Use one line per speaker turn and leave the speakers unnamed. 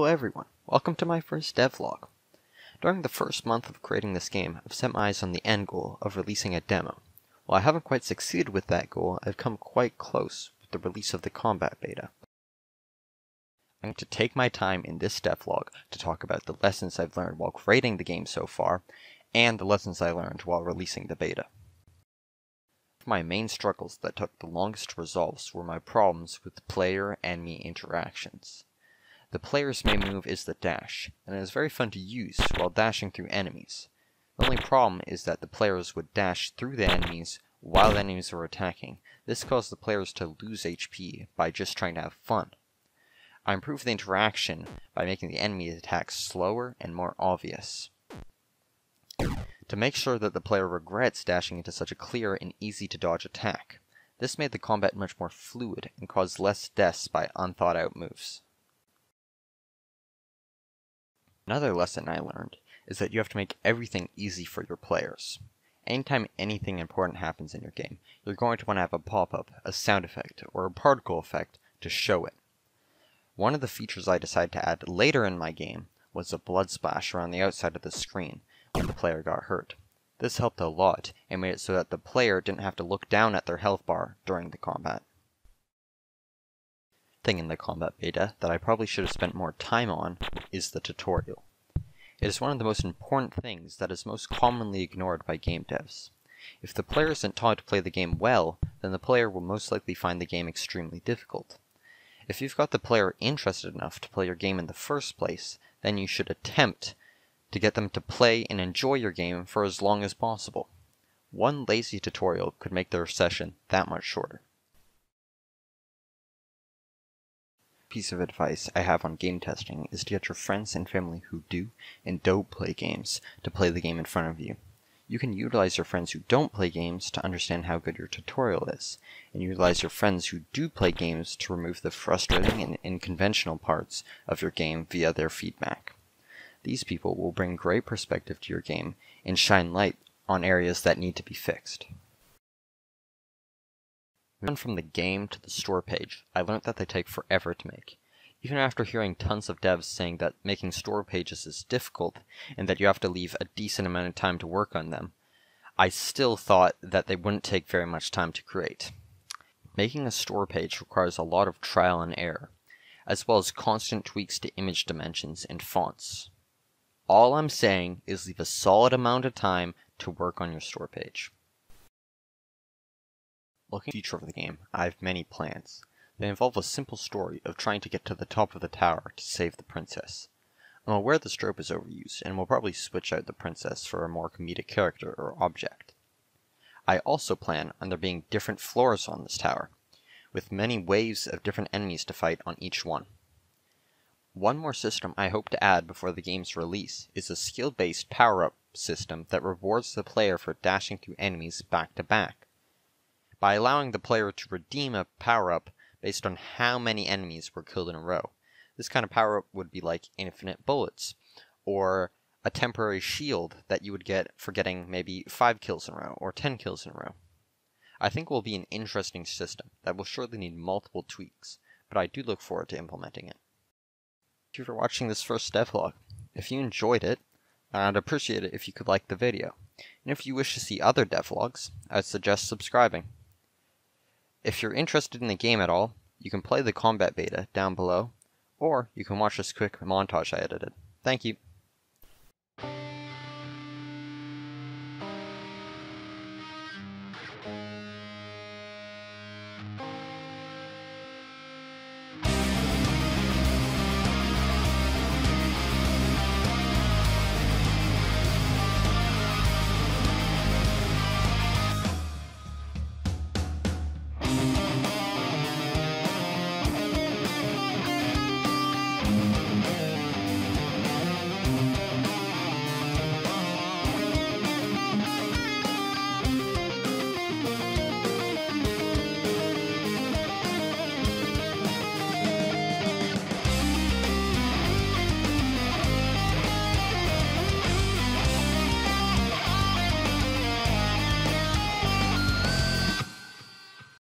Hello everyone, welcome to my first devlog. During the first month of creating this game, I've set my eyes on the end goal of releasing a demo. While I haven't quite succeeded with that goal, I've come quite close with the release of the combat beta. I'm going to take my time in this devlog to talk about the lessons I've learned while creating the game so far, and the lessons I learned while releasing the beta. My main struggles that took the longest to resolve were my problems with player-enemy interactions. The player's main move is the dash, and it is very fun to use while dashing through enemies. The only problem is that the players would dash through the enemies while the enemies were attacking. This caused the players to lose HP by just trying to have fun. I improved the interaction by making the enemy attacks slower and more obvious. To make sure that the player regrets dashing into such a clear and easy to dodge attack. This made the combat much more fluid and caused less deaths by unthought out moves. Another lesson I learned is that you have to make everything easy for your players. Anytime anything important happens in your game, you're going to want to have a pop-up, a sound effect, or a particle effect to show it. One of the features I decided to add later in my game was a blood splash around the outside of the screen when the player got hurt. This helped a lot and made it so that the player didn't have to look down at their health bar during the combat. Thing in the combat beta that I probably should have spent more time on is the tutorial. It is one of the most important things that is most commonly ignored by game devs. If the player isn't taught to play the game well, then the player will most likely find the game extremely difficult. If you've got the player interested enough to play your game in the first place, then you should attempt to get them to play and enjoy your game for as long as possible. One lazy tutorial could make their session that much shorter. Piece of advice I have on game testing is to get your friends and family who do and don't play games to play the game in front of you. You can utilize your friends who don't play games to understand how good your tutorial is, and utilize your friends who do play games to remove the frustrating and unconventional parts of your game via their feedback. These people will bring great perspective to your game and shine light on areas that need to be fixed. Moving from the game to the store page, I learned that they take forever to make. Even after hearing tons of devs saying that making store pages is difficult and that you have to leave a decent amount of time to work on them, I still thought that they wouldn't take very much time to create. Making a store page requires a lot of trial and error, as well as constant tweaks to image dimensions and fonts. All I'm saying is leave a solid amount of time to work on your store page. Looking at the future of the game, I have many plans. They involve a simple story of trying to get to the top of the tower to save the princess. I'm aware the trope is overused, and will probably switch out the princess for a more comedic character or object. I also plan on there being different floors on this tower, with many waves of different enemies to fight on each one. One more system I hope to add before the game's release is a skill-based power-up system that rewards the player for dashing through enemies back to back by allowing the player to redeem a power-up based on how many enemies were killed in a row. This kind of power-up would be like infinite bullets, or a temporary shield that you would get for getting maybe 5 kills in a row, or 10 kills in a row. I think it will be an interesting system that will surely need multiple tweaks, but I do look forward to implementing it. Thank you for watching this first devlog. If you enjoyed it, I'd appreciate it if you could like the video. And if you wish to see other devlogs, I'd suggest subscribing. If you're interested in the game at all, you can play the combat beta down below, or you can watch this quick montage I edited. Thank you.